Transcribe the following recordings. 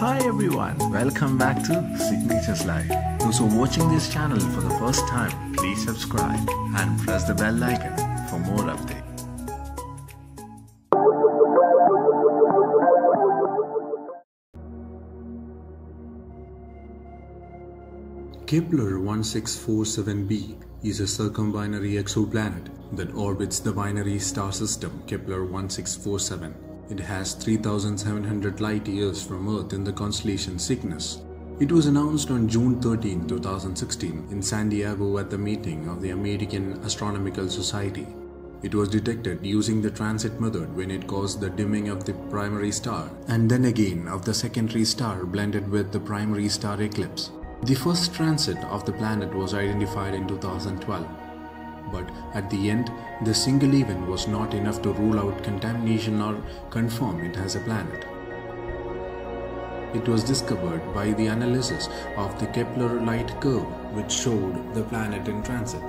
Hi everyone, welcome back to Signatures Life. Those who are watching this channel for the first time, please subscribe and press the bell icon for more updates. Kepler 1647b is a circumbinary exoplanet that orbits the binary star system Kepler 1647. It has 3700 light years from Earth in the constellation Cygnus. It was announced on June 13, 2016 in San Diego at the meeting of the American Astronomical Society. It was detected using the transit method when it caused the dimming of the primary star and then again of the secondary star blended with the primary star eclipse. The first transit of the planet was identified in 2012, but at the end, the single event was not enough to rule out contamination or confirm it as a planet. It was discovered by the analysis of the Kepler light curve, which showed the planet in transit.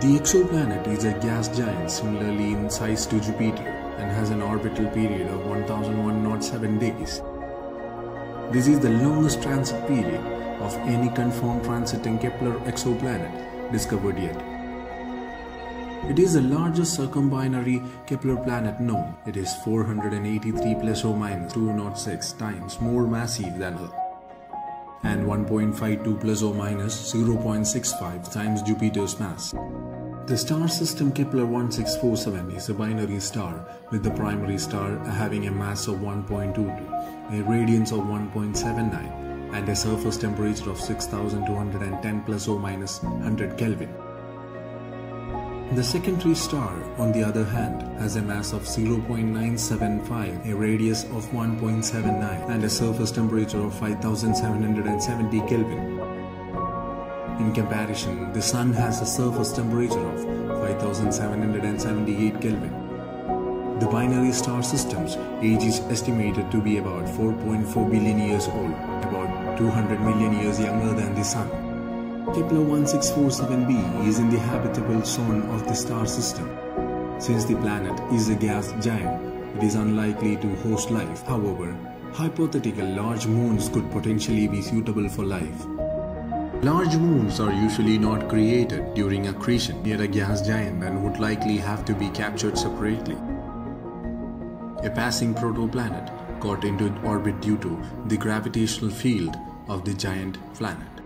The exoplanet is a gas giant similarly in size to Jupiter and has an orbital period of 1107 days. This is the longest transit period of any confirmed transiting Kepler exoplanet discovered yet. It is the largest circumbinary Kepler planet known. It is 483 plus or minus 206 times more massive than Earth and 1.52 plus or minus 0.65 times Jupiter's mass. The star system Kepler 1647 is a binary star with the primary star having a mass of 1.22, a radiance of 1.79 and a surface temperature of 6210 plus or minus 100 Kelvin. The secondary star, on the other hand, has a mass of 0.975, a radius of 1.79, and a surface temperature of 5770 Kelvin. In comparison, the Sun has a surface temperature of 5778 Kelvin. The binary star system's age is estimated to be about 4.4 billion years old, about 200 million years younger than the Sun. Kepler 1647b is in the habitable zone of the star system. Since the planet is a gas giant, it is unlikely to host life. However, hypothetical large moons could potentially be suitable for life. Large moons are usually not created during accretion near a gas giant and would likely have to be captured separately. A passing protoplanet got into orbit due to the gravitational field of the giant planet.